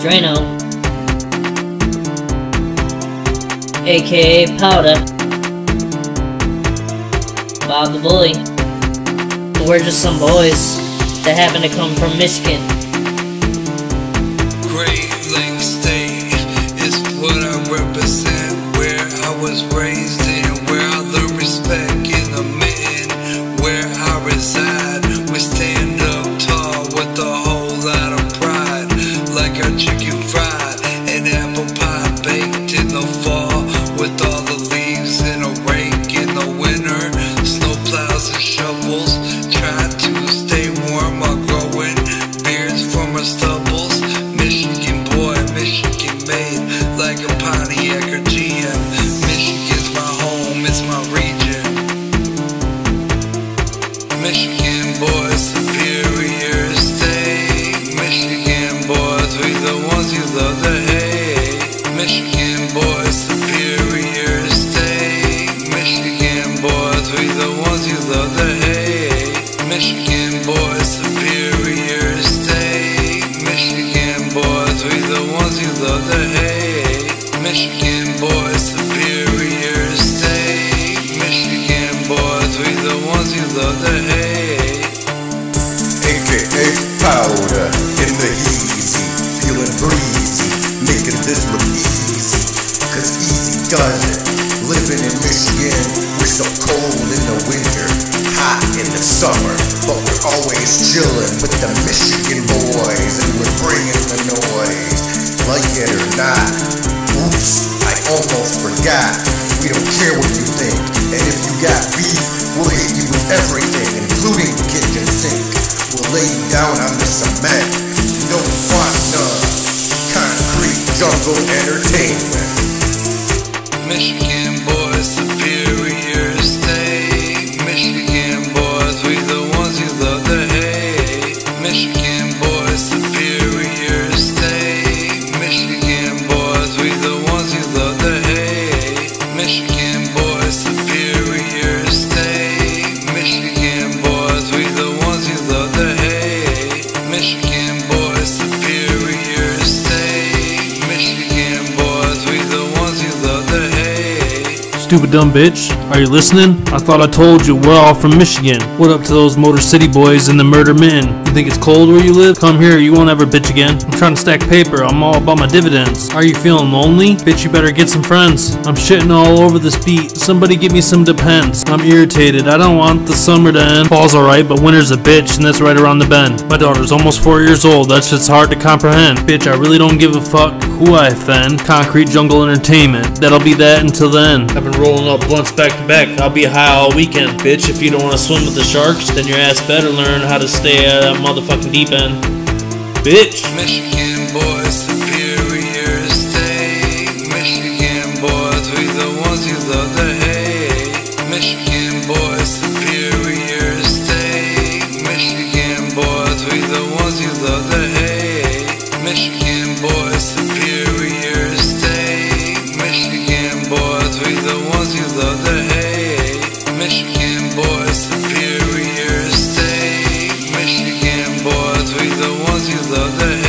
Draino, aka Powder, Bob da Bully. We're just some boys that happen to come from Michigan. Great Like chicken fried and apple pie baked in the fall. With all the leaves in a rake in the winter. Snow plows and shovels. Try to stay warm while growing beards from our stubbles. Michigan boy, Michigan made like a Pontiac or GM. Michigan's my home, it's my region. Michigan the you love to hate. Michigan boys, superior state. Michigan boys, we the ones you love to hate. Michigan boys, superior state. Michigan boys, we the ones you love to hate. Michigan boys, superior state. Michigan boys, we the ones you love to hate. aka powder in the easy, it. Living in Michigan, we're so cold in the winter, hot in the summer, but we're always chilling with the Michigan boys, and we're bringing the noise, like it or not. Oops, I almost forgot. We don't care what you think, and if you got beef, we'll hit you with everything, including the kitchen sink. We'll lay you down on the cement. No want none. Concrete jungle entertainment. Michigan boys, Stupid dumb bitch, are you listening? I thought I told you we're all from Michigan. What up to those Motor City boys and the Murder Men? You think it's cold where you live? Come here, you won't ever bitch again. I'm trying to stack paper, I'm all about my dividends. Are you feeling lonely? Bitch, you better get some friends. I'm shitting all over this beat. Somebody give me some depends. I'm irritated, I don't want the summer to end. Fall's alright, but winter's a bitch, and that's right around the bend. My daughter's almost four years old, that's just hard to comprehend. Bitch, I really don't give a fuck who I offend. Concrete Jungle Entertainment, that'll be that until then. I've been rolling up blunts back to back. I'll be high all weekend. Bitch, if you don't want to swim with the sharks, then your ass better learn how to stay out of that motherfucking deep end. Bitch. Michigan boys, superior state. Michigan boys, we the ones you love to hate. Michigan boys, Michigan boys, superior state. Michigan boys, we the ones you love hate. Michigan boys, superior state. Michigan boys, we the ones you love to